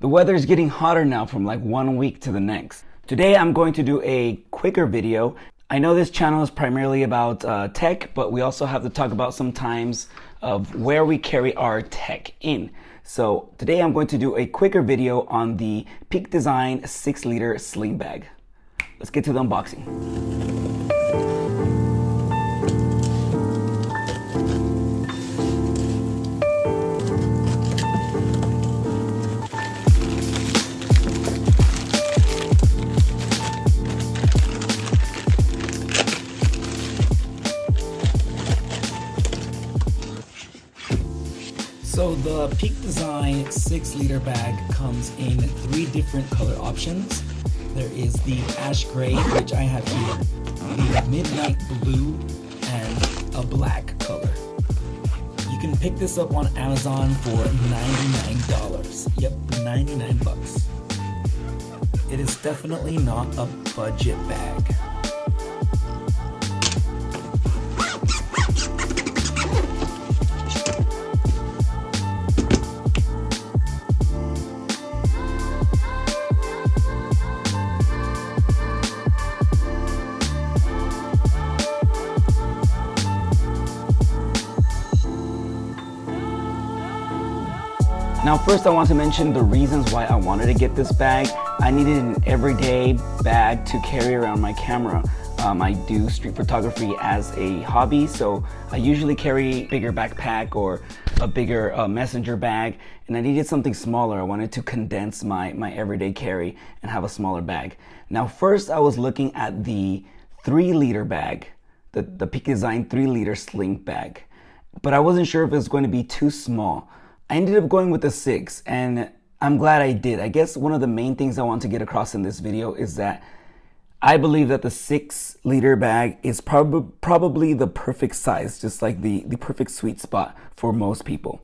The weather is getting hotter now from like one week to the next. Today I'm going to do a quicker video. I know this channel is primarily about uh, tech, but we also have to talk about sometimes of where we carry our tech in. So today I'm going to do a quicker video on the Peak Design 6 liter sling bag. Let's get to the unboxing. The Peak Design 6 liter bag comes in three different color options. There is the ash gray, which I have here, the midnight blue, and a black color. You can pick this up on Amazon for $99. Yep, 99 bucks. It is definitely not a budget bag. Now, first, I want to mention the reasons why I wanted to get this bag. I needed an everyday bag to carry around my camera. Um, I do street photography as a hobby, so I usually carry a bigger backpack or a bigger uh, messenger bag, and I needed something smaller. I wanted to condense my, my everyday carry and have a smaller bag. Now, first, I was looking at the three liter bag, the, the Peak Design three liter sling bag, but I wasn't sure if it was going to be too small. I ended up going with the six and I'm glad I did. I guess one of the main things I want to get across in this video is that I believe that the six liter bag is prob- probably the perfect size, just like the, the perfect sweet spot for most people.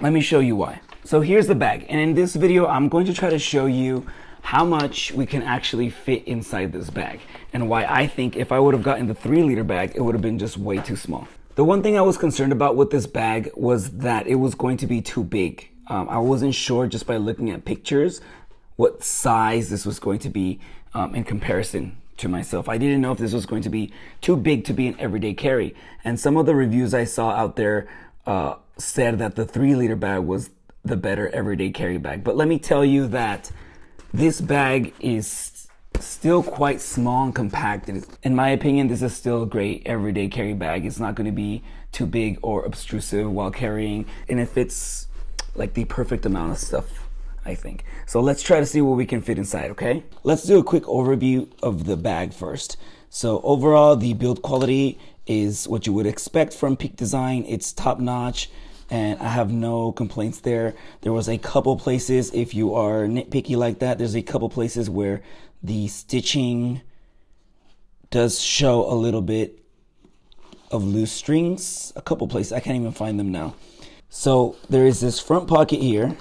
Let me show you why. So here's the bag. And in this video, I'm going to try to show you how much we can actually fit inside this bag and why I think if I would have gotten the three liter bag, it would have been just way too small. The one thing I was concerned about with this bag was that it was going to be too big. Um, I wasn't sure just by looking at pictures what size this was going to be um, in comparison to myself. I didn't know if this was going to be too big to be an everyday carry. And some of the reviews I saw out there uh, said that the three liter bag was the better everyday carry bag. But let me tell you that this bag is still quite small and compact. In my opinion, this is still a great everyday carry bag. It's not going to be too big or obtrusive while carrying, and it fits like the perfect amount of stuff. I think. So let's try to see what we can fit inside, okay? Let's do a quick overview of the bag first. So overall, the build quality is what you would expect from Peak Design. It's top notch and I have no complaints there. There was a couple places, if you are nitpicky like that, there's a couple places where the stitching does show a little bit of loose strings. A couple places, I can't even find them now. So there is this front pocket here.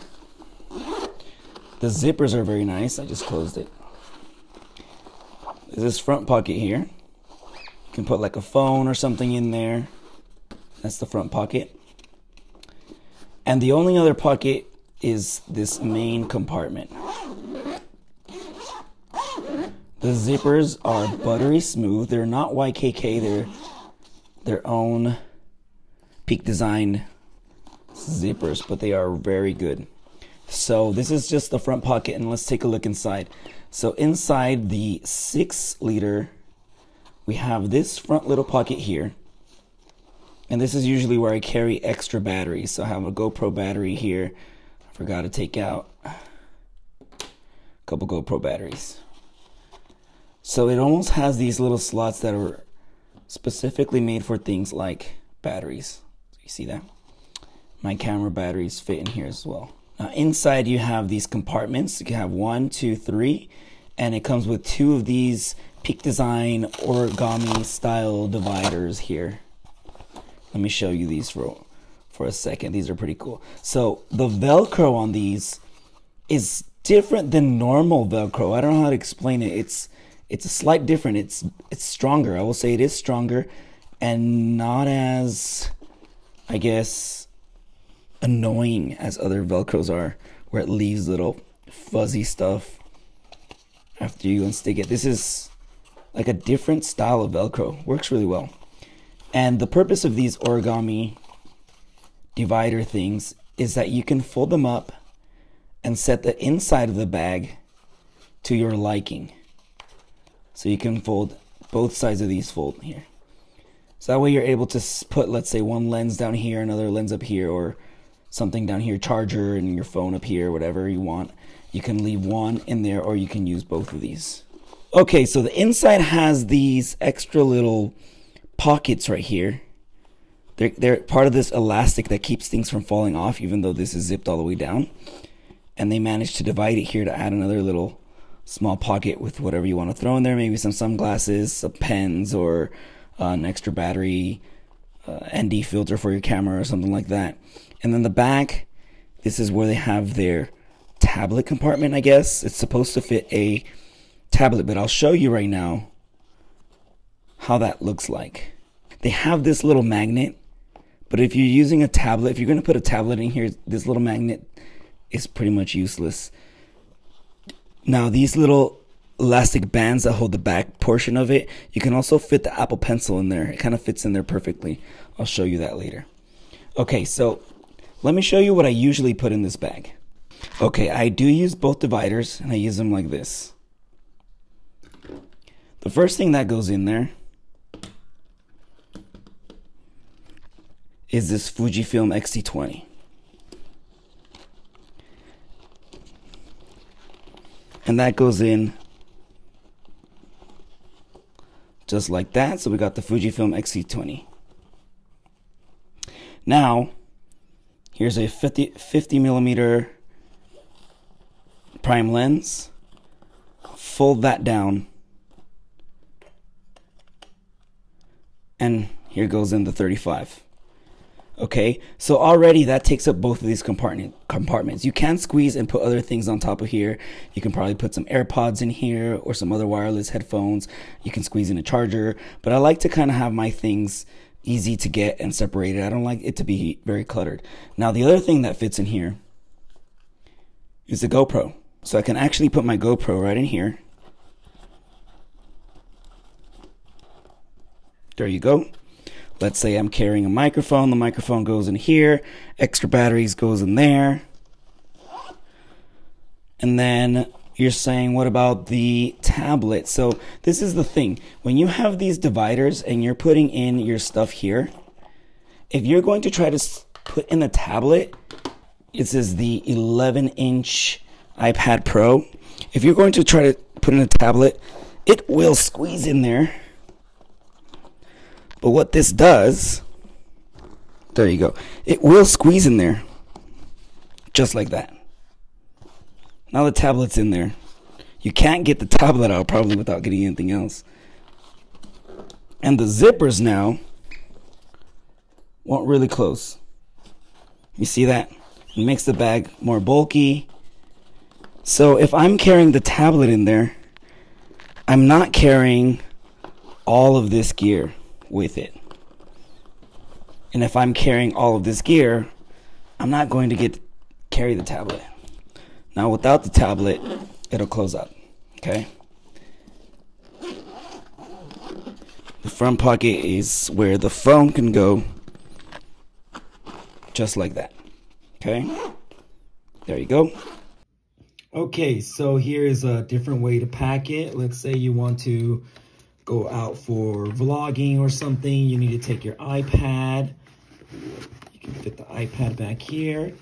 The zippers are very nice. I just closed it. There's this front pocket here. You can put like a phone or something in there. That's the front pocket. And the only other pocket is this main compartment. The zippers are buttery smooth. They're not YKK. They're their own Peak Design zippers, but they are very good. So this is just the front pocket, and let's take a look inside. So inside the six liter, we have this front little pocket here. And this is usually where I carry extra batteries. So I have a GoPro battery here. I forgot to take out a couple GoPro batteries. So it almost has these little slots that are specifically made for things like batteries. You see that? My camera batteries fit in here as well. Now inside you have these compartments. You have one, two, three, and it comes with two of these Peak Design origami style dividers here. Let me show you these for for a second. These are pretty cool. So the Velcro on these is different than normal Velcro. I don't know how to explain it. It's it's a slight different. It's it's stronger. I will say it is stronger and not as I guess annoying as other velcros are where it leaves little fuzzy stuff after you unstick it. This is like a different style of Velcro. Works really well. And the purpose of these origami divider things is that you can fold them up and set the inside of the bag to your liking. So you can fold both sides of these fold here. So that way you're able to put, let's say, one lens down here, another lens up here, or something down here, charger and your phone up here, whatever you want. You can leave one in there or you can use both of these. Okay, so the inside has these extra little pockets right here. They're, they're part of this elastic that keeps things from falling off, even though this is zipped all the way down. And they managed to divide it here to add another little small pocket with whatever you want to throw in there. Maybe some sunglasses, some pens, or uh, an extra battery, uh, ND filter for your camera, or something like that. And then the back, this is where they have their tablet compartment, I guess. It's supposed to fit a tablet, but I'll show you right now how that looks like. They have this little magnet, but if you're using a tablet, if you're going to put a tablet in here, this little magnet is pretty much useless. Now, these little elastic bands that hold the back portion of it, you can also fit the Apple Pencil in there. It kind of fits in there perfectly. I'll show you that later. Okay, so let me show you what I usually put in this bag. Okay, I do use both dividers and I use them like this. The first thing that goes in there is this Fujifilm X-T20. And that goes in just like that. So we got the Fujifilm X-T20. Now, here's a 50, 50 millimeter prime lens. Fold that down. And here goes in the 35. Okay, so already that takes up both of these compartment compartments. You can squeeze and put other things on top of here. You can probably put some AirPods in here or some other wireless headphones. You can squeeze in a charger, but I like to kind of have my things easy to get and separated. I don't like it to be very cluttered. Now the other thing that fits in here is the GoPro. So I can actually put my GoPro right in here. There you go. Let's say I'm carrying a microphone. The microphone goes in here. Extra batteries goes in there. And then you're saying, what about the tablet? So this is the thing. When you have these dividers and you're putting in your stuff here, if you're going to try to put in the tablet, it says the 11 inch iPad Pro. If you're going to try to put in a tablet, it will squeeze in there but what this does, there you go. It will squeeze in there. Just like that. Now the tablet's in there. You can't get the tablet out probably without getting anything else. And the zippers now won't really close. You see that? It makes the bag more bulky. So if I'm carrying the tablet in there, I'm not carrying all of this gear with it. And if I'm carrying all of this gear, I'm not going to get carry the tablet. Now without the tablet, it'll close up. Okay? The front pocket is where the phone can go just like that. Okay? There you go. Okay, so here's a different way to pack it. Let's say you want to go out for vlogging or something, you need to take your iPad. You can fit the iPad back here.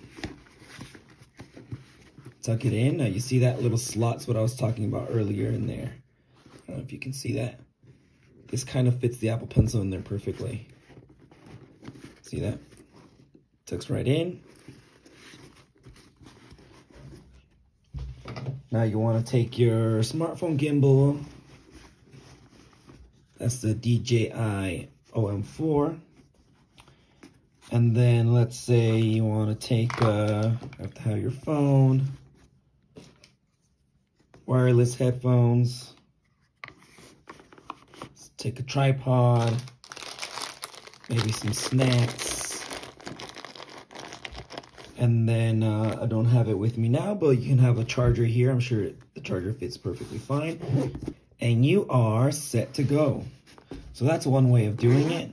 Tuck it in. Now you see that little slot's what I was talking about earlier in there. I don't know if you can see that. This kind of fits the Apple Pencil in there perfectly. See that? Tucks right in. Now you want to take your smartphone gimbal that's the DJI OM4. And then let's say you want to take, uh, have to have your phone, wireless headphones, let's take a tripod, maybe some snacks, And then uh, I don't have it with me now, but you can have a charger here. I'm sure the charger fits perfectly fine. And you are set to go. So that's one way of doing it.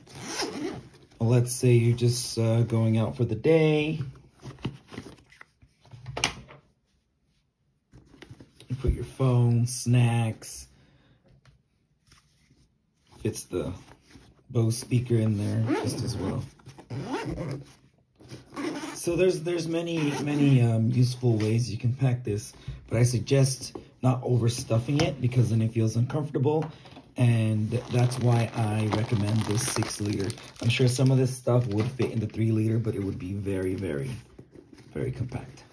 let's say you're just uh, going out for the day. You put your phone, snacks. Fits the Bose speaker in there just as well. So there's there's many many um, useful ways you can pack this, but I suggest not overstuffing it because then it feels uncomfortable, and that's why I recommend this six liter. I'm sure some of this stuff would fit in the three liter, but it would be very very very compact.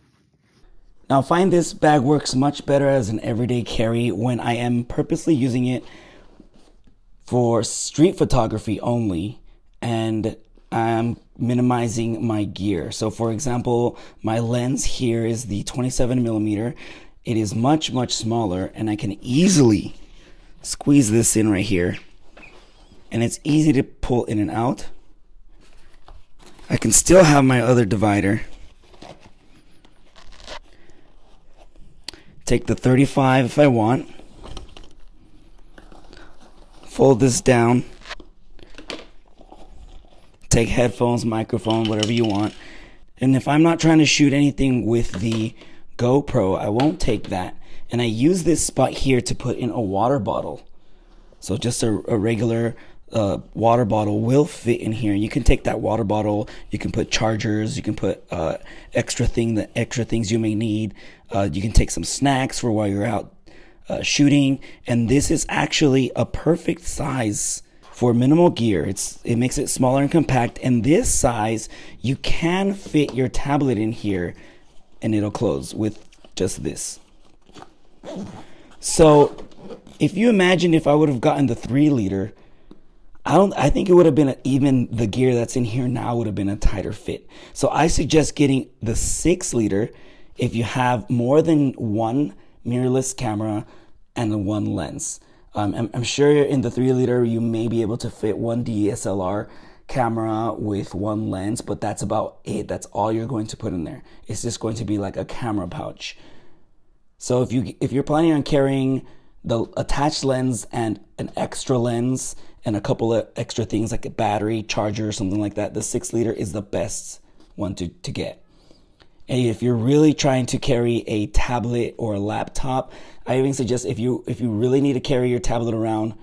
Now find this bag works much better as an everyday carry when I am purposely using it for street photography only and I'm minimizing my gear. So for example, my lens here is the 27 millimeter. It is much, much smaller and I can easily squeeze this in right here. And it's easy to pull in and out. I can still have my other divider. Take the 35 if I want. Fold this down take headphones, microphone, whatever you want. And if I'm not trying to shoot anything with the GoPro, I won't take that. And I use this spot here to put in a water bottle. So just a, a regular uh, water bottle will fit in here. You can take that water bottle. You can put chargers. You can put uh, extra thing, the extra things you may need. Uh, you can take some snacks for while you're out uh, shooting. And this is actually a perfect size for minimal gear. It's it makes it smaller and compact. And this size, you can fit your tablet in here, and it'll close with just this. So, if you imagine if I would have gotten the three liter, I don't. I think it would have been a, even the gear that's in here now would have been a tighter fit. So I suggest getting the six liter if you have more than one mirrorless camera and one lens. Um, I'm, I'm, sure in the three liter you may be able to fit one DSLR camera with one lens, but that's about it. That's all you're going to put in there. It's just going to be like a camera pouch. So if you if you're planning on carrying the attached lens and an extra lens and a couple of extra things like a battery, charger, or something like that, the six liter is the best one to, to get. And if you're really trying to carry a tablet or a laptop, I even suggest if you if you really need to carry your tablet around,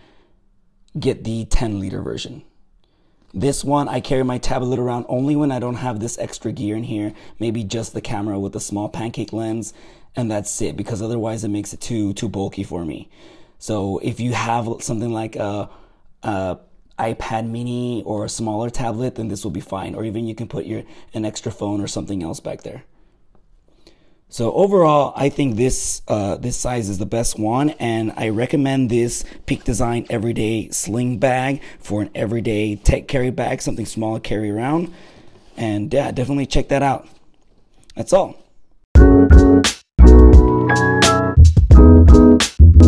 get the 10 liter version. This one, I carry my tablet around only when I don't have this extra gear in here. Maybe just the camera with a small pancake lens, and that's it. Because otherwise, it makes it too too bulky for me. So if you have something like a, a iPad Mini or a smaller tablet, then this will be fine. Or even you can put your an extra phone or something else back there. So overall, I think this uh, this size is the best one, and I recommend this Peak Design Everyday Sling Bag for an everyday tech carry bag, something small to carry around. And yeah, definitely check that out. That's all. Thank you.